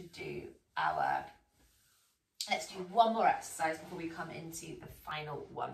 to do our, let's do one more exercise before we come into the final one.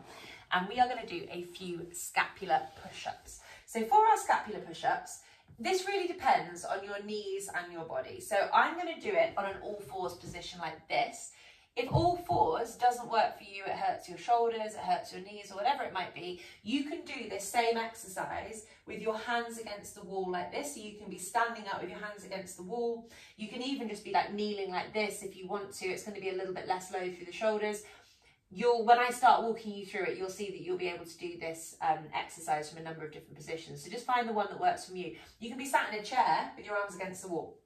And we are going to do a few scapular push-ups. So for our scapular push-ups, this really depends on your knees and your body. So I'm going to do it on an all fours position like this. If all fours doesn't work for you, it hurts your shoulders, it hurts your knees or whatever it might be, you can do this same exercise with your hands against the wall like this. So you can be standing up with your hands against the wall. You can even just be like kneeling like this if you want to. It's going to be a little bit less load through the shoulders. You'll, when I start walking you through it, you'll see that you'll be able to do this um, exercise from a number of different positions. So just find the one that works for you. You can be sat in a chair with your arms against the wall.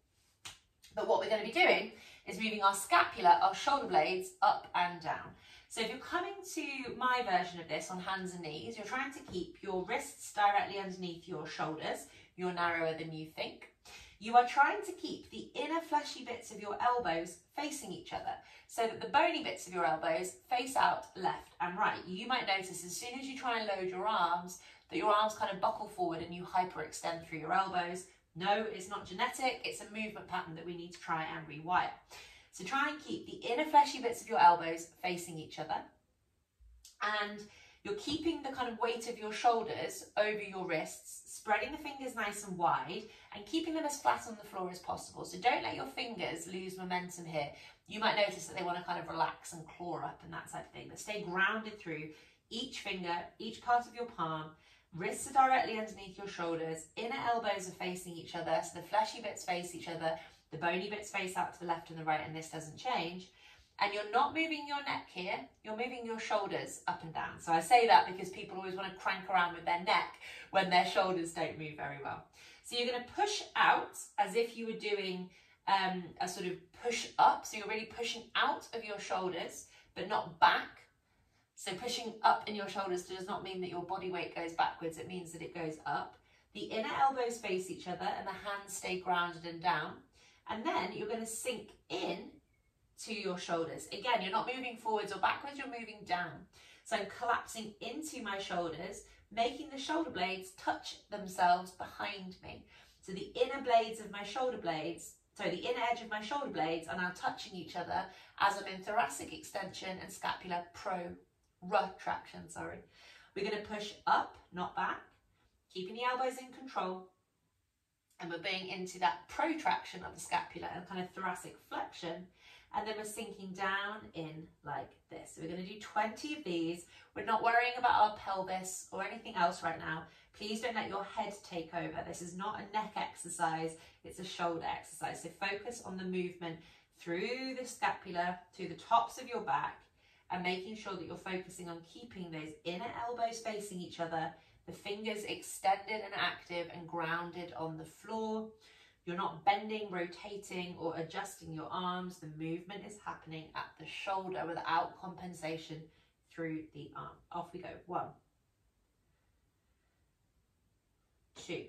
But what we're going to be doing is moving our scapula, our shoulder blades up and down. So if you're coming to my version of this on hands and knees, you're trying to keep your wrists directly underneath your shoulders. You're narrower than you think. You are trying to keep the inner fleshy bits of your elbows facing each other so that the bony bits of your elbows face out left and right. You might notice as soon as you try and load your arms that your arms kind of buckle forward and you hyperextend through your elbows. No, it's not genetic, it's a movement pattern that we need to try and rewire. So try and keep the inner fleshy bits of your elbows facing each other. And you're keeping the kind of weight of your shoulders over your wrists, spreading the fingers nice and wide and keeping them as flat on the floor as possible. So don't let your fingers lose momentum here. You might notice that they want to kind of relax and claw up and that type of thing, but stay grounded through each finger, each part of your palm, Wrists are directly underneath your shoulders, inner elbows are facing each other, so the fleshy bits face each other, the bony bits face out to the left and the right, and this doesn't change. And you're not moving your neck here, you're moving your shoulders up and down. So I say that because people always want to crank around with their neck when their shoulders don't move very well. So you're going to push out as if you were doing um, a sort of push up. So you're really pushing out of your shoulders, but not back so pushing up in your shoulders does not mean that your body weight goes backwards, it means that it goes up. The inner elbows face each other and the hands stay grounded and down. And then you're going to sink in to your shoulders. Again, you're not moving forwards or backwards, you're moving down. So I'm collapsing into my shoulders, making the shoulder blades touch themselves behind me. So the inner blades of my shoulder blades, sorry, the inner edge of my shoulder blades are now touching each other as I'm in thoracic extension and scapular pro retraction, sorry. We're going to push up, not back, keeping the elbows in control. And we're being into that protraction of the scapula and kind of thoracic flexion. And then we're sinking down in like this. So we're going to do 20 of these. We're not worrying about our pelvis or anything else right now. Please don't let your head take over. This is not a neck exercise. It's a shoulder exercise. So focus on the movement through the scapula to the tops of your back and making sure that you're focusing on keeping those inner elbows facing each other, the fingers extended and active and grounded on the floor. You're not bending, rotating or adjusting your arms. The movement is happening at the shoulder without compensation through the arm. Off we go. One, two,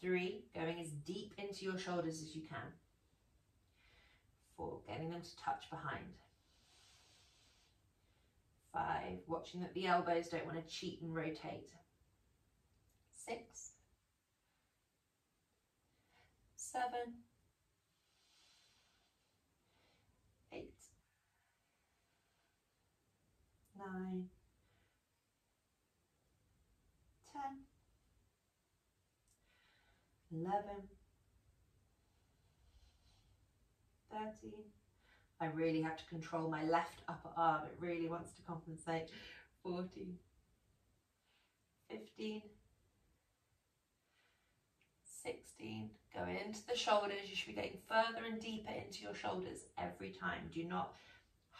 three, going as deep into your shoulders as you can four, getting them to touch behind. Five, watching that the elbows don't want to cheat and rotate. Six, seven, eight, nine, ten, eleven, 13. I really have to control my left upper arm. It really wants to compensate. 14, 15, 16. Go into the shoulders. You should be getting further and deeper into your shoulders every time. Do not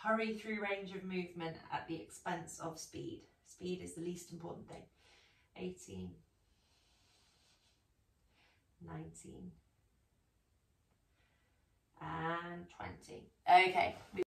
hurry through range of movement at the expense of speed. Speed is the least important thing. 18, 19, and 20. Okay,